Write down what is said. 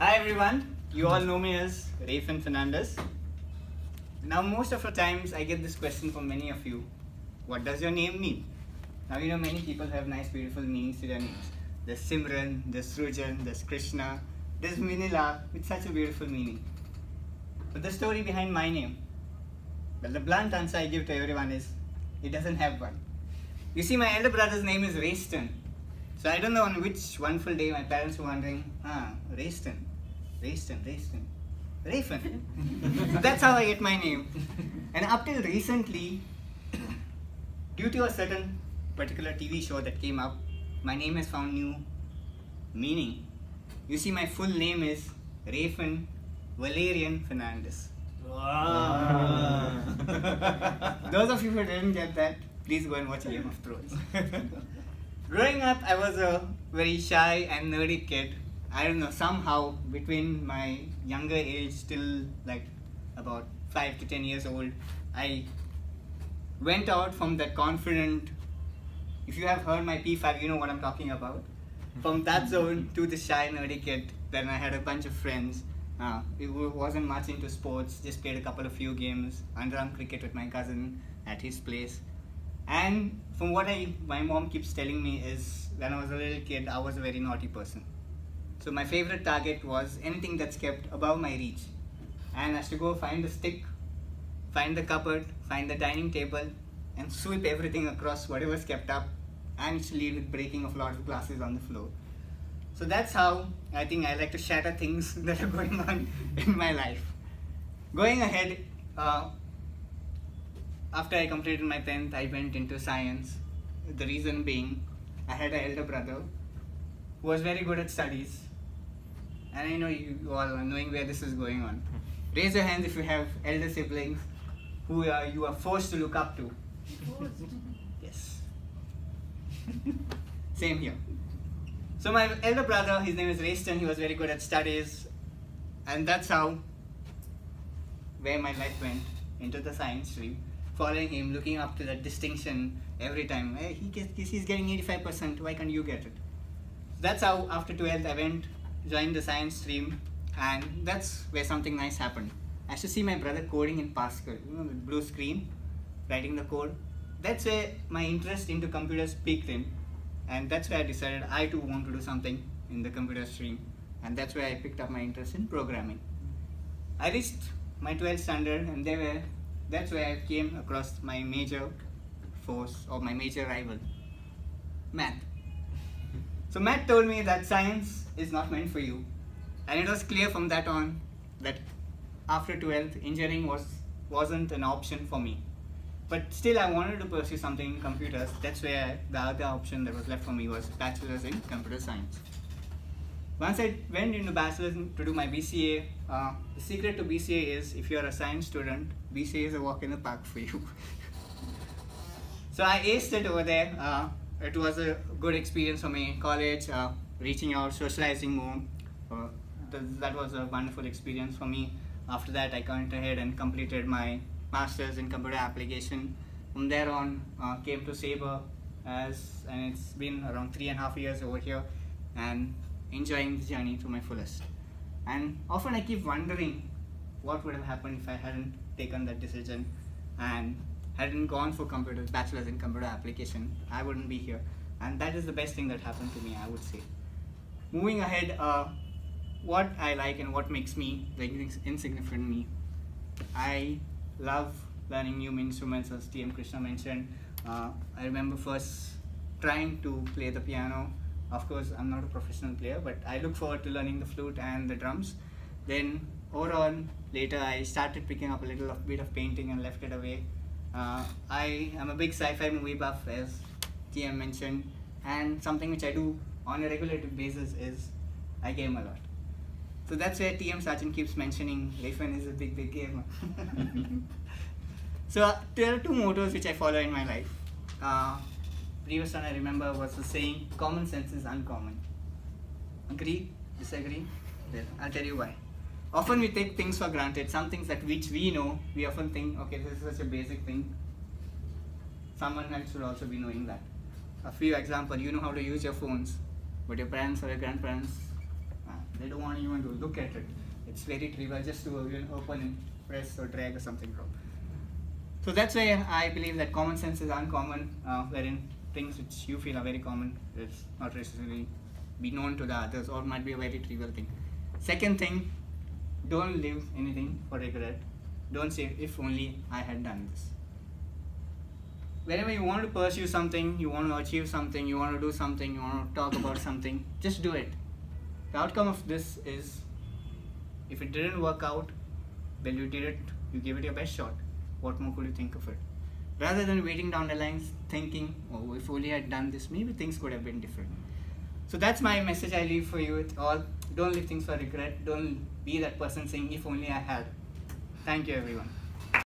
Hi everyone, you all know me as Raifen Fernandez. Now most of the times I get this question from many of you. What does your name mean? Now you know many people have nice beautiful meanings to their names. There's Simran, there's Srujan, there's Krishna, there's Minila with such a beautiful meaning. But the story behind my name, well the blunt answer I give to everyone is, it doesn't have one. You see my elder brother's name is Rayston. So I don't know on which wonderful day my parents were wondering, ah, Rayston, Rayston, Raifen. so that's how I get my name. And up till recently, due to a certain particular TV show that came up, my name has found new meaning. You see, my full name is Raifen Valerian Fernandez. Wow. Those of you who didn't get that, please go and watch Game of Thrones. Growing up, I was a very shy and nerdy kid. I don't know, somehow between my younger age till like about 5 to 10 years old, I went out from that confident, if you have heard my P5, you know what I'm talking about. From that zone to the shy nerdy kid, then I had a bunch of friends. Uh, it wasn't much into sports, just played a couple of few games, underarm cricket with my cousin at his place. And from what I, my mom keeps telling me is when I was a little kid, I was a very naughty person. So my favorite target was anything that's kept above my reach. And I used to go find the stick, find the cupboard, find the dining table, and sweep everything across whatever's kept up, and to lead with breaking of lots of glasses on the floor. So that's how I think I like to shatter things that are going on in my life. Going ahead, uh, after I completed my 10th, I went into science. The reason being, I had an elder brother who was very good at studies. And I know you all are knowing where this is going on. Raise your hands if you have elder siblings who are, you are forced to look up to. Yes. Same here. So my elder brother, his name is Rayston, he was very good at studies. And that's how, where my life went, into the science stream following him, looking up to that distinction every time. Hey, he gets, he's getting 85%, why can't you get it? That's how after 12th I went, joined the science stream and that's where something nice happened. I used to see my brother coding in Pascal, you know, the blue screen, writing the code. That's where my interest into computers peaked in and that's where I decided I too want to do something in the computer stream and that's where I picked up my interest in programming. I reached my 12th standard and were that's where I came across my major force or my major rival, math. So math told me that science is not meant for you. And it was clear from that on that after 12th, engineering was, wasn't an option for me. But still I wanted to pursue something in computers. That's where the other option that was left for me was bachelor's in computer science. Once I went into bachelor's to do my BCA, uh, the secret to BCA is if you're a science student, BCA is a walk in the park for you. so I aced it over there. Uh, it was a good experience for me in college, uh, reaching out, socializing more. Uh, th that was a wonderful experience for me. After that, I went ahead and completed my master's in computer application. From there on, uh, came to Sabre, as and it's been around three and a half years over here, and enjoying the journey to my fullest. And often I keep wondering what would have happened if I hadn't taken that decision and hadn't gone for computer bachelor's in computer application. I wouldn't be here. And that is the best thing that happened to me, I would say. Moving ahead, uh, what I like and what makes me like insignificant me. I love learning new instruments as TM Krishna mentioned. Uh, I remember first trying to play the piano of course, I'm not a professional player, but I look forward to learning the flute and the drums. Then overall, later I started picking up a little bit of painting and left it away. Uh, I am a big sci-fi movie buff, as TM mentioned, and something which I do on a regular basis is I game a lot. So that's where TM Sachin keeps mentioning Raifen is a big, big gamer. so there are two mottos which I follow in my life. Uh, previous one I remember was the saying, common sense is uncommon. Agree? Disagree? Then I'll tell you why. Often we take things for granted, some things that which we know, we often think, okay, this is such a basic thing. Someone else should also be knowing that. A few examples, you know how to use your phones, but your parents or your grandparents, uh, They don't want even to look at it. It's very trivial just to open and press or drag or something from. So that's why I believe that common sense is uncommon, uh, wherein things which you feel are very common is not necessarily be known to the others or might be a very trivial thing. Second thing, don't leave anything for regret. Don't say, if only I had done this. Whenever you want to pursue something, you want to achieve something, you want to do something, you want to talk about something, just do it. The outcome of this is if it didn't work out, well, you did it, you gave it your best shot. What more could you think of it? Rather than waiting down the lines thinking, oh, if only I had done this, maybe things could have been different. So that's my message I leave for you with all. Don't leave things for regret. Don't be that person saying, if only I had. Thank you, everyone.